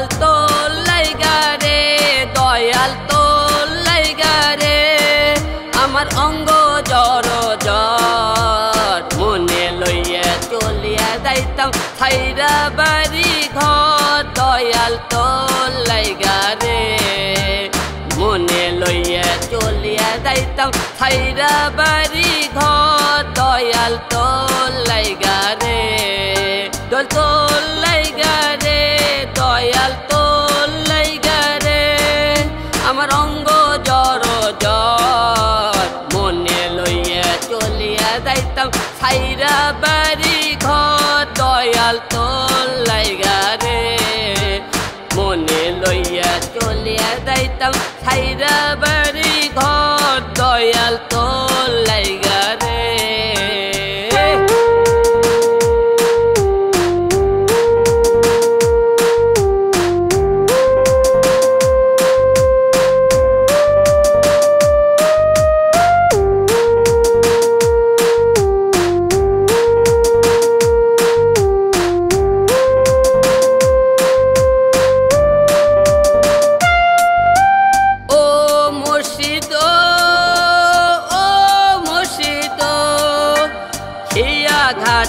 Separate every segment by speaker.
Speaker 1: দয়াল তো লাইগারে দয়াল তো লাইগারে আমার অঙ্গ জর জর মনে লইয়া চলিয়া যাইতাম, ছাইরা বাড়ি ঘর। দয়াল তো লাইগারে মনে লইয়া চলিয়া যাইতাম, ছাইরা বাড়ি ঘর। দয়াল তো লাইগারে দল তো যাইতাম ছাইরা বাড়ি ঘর দয়াল তোর লাইগা রে মনে লইয়া চলিয়া যাইতাম ছাইরা বাড়ি ঘর দয়াল তোর লাইগা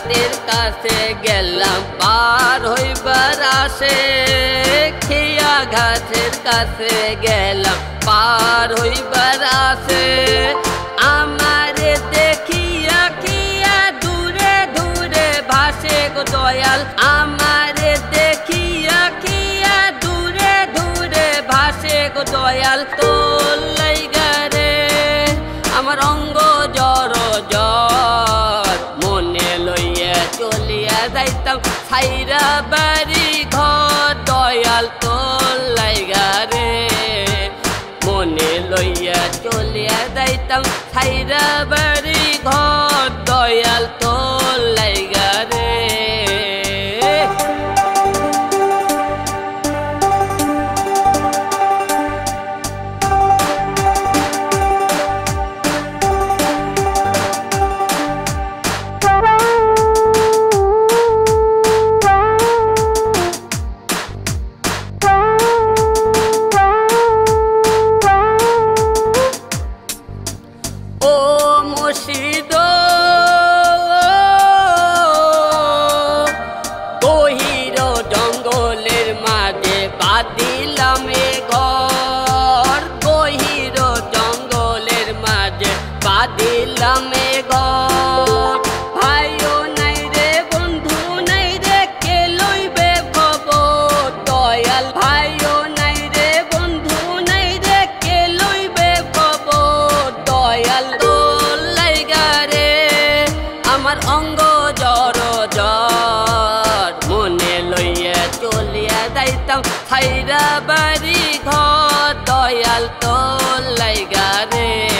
Speaker 1: খিয়া কাছে গেলাম, পার হইবার আসে। খিয়া ঘাটের কাছে গেলাম, পার হইবার আসে। আমারে দেখিয়া খিয়া দূরে দূরে ভাসে গো দয়াল। আমারে দেখিয়া খিয়া দূরে দূরে ভাসে গো দয়াল। তোর লাইগা রে, আমার অঙ্গ জর যাইতাম সাইরা বাড়ি ঘর, দয়াল তোর লাইগা রে মনে লইয়া চলিয়া যাইতাম সাইরা বাড়ি ঘর, দয়াল তোর এ ঘর ভাইও নাই রে, বন্ধু কে লইবে খবর? দয়াল ভাইও নাই রে, বন্ধু নাই রে, কে লইবে দয়াল তোর লাইগা রে, আমার অঙ্গ জর জর মনে লইয়া চলিয়া যাইতাম, ছাইরা বাড়ি দয়াল তোর লাইগা রে। মনে লইয়া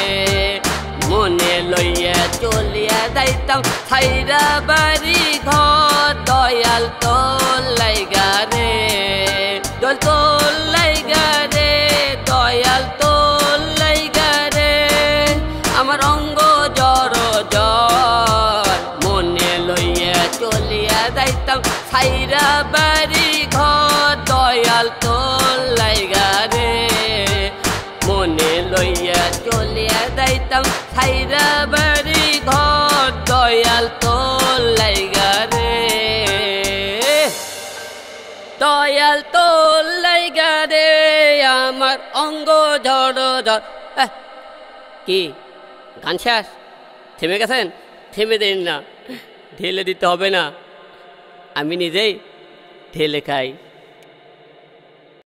Speaker 1: চলিয়া যাইতাম, ছাইরা বাড়ি ঘর, দয়াল তোর লাইগা রে দল তোর লাইগা রে, দয়াল তোর লাইগা রে। আমার অঙ্গ জর জর মনে লইয়া চলিয়া যাইতাম, ছাইরা বাড়ি ঘর, দয়াল তোর লাইগা রে। মনে লইয়া চলিয়া যাইতাম, ছাইরা বাড়ি দয়াল তোর লাইগা রে, আমার অঙ্গ ঝড় ঝড় কি? গান শেষ? থেমে গেছেন? থেমে দেন না। ঢেলে দিতে হবে না। আমি নিজেই ঢেলে খাই।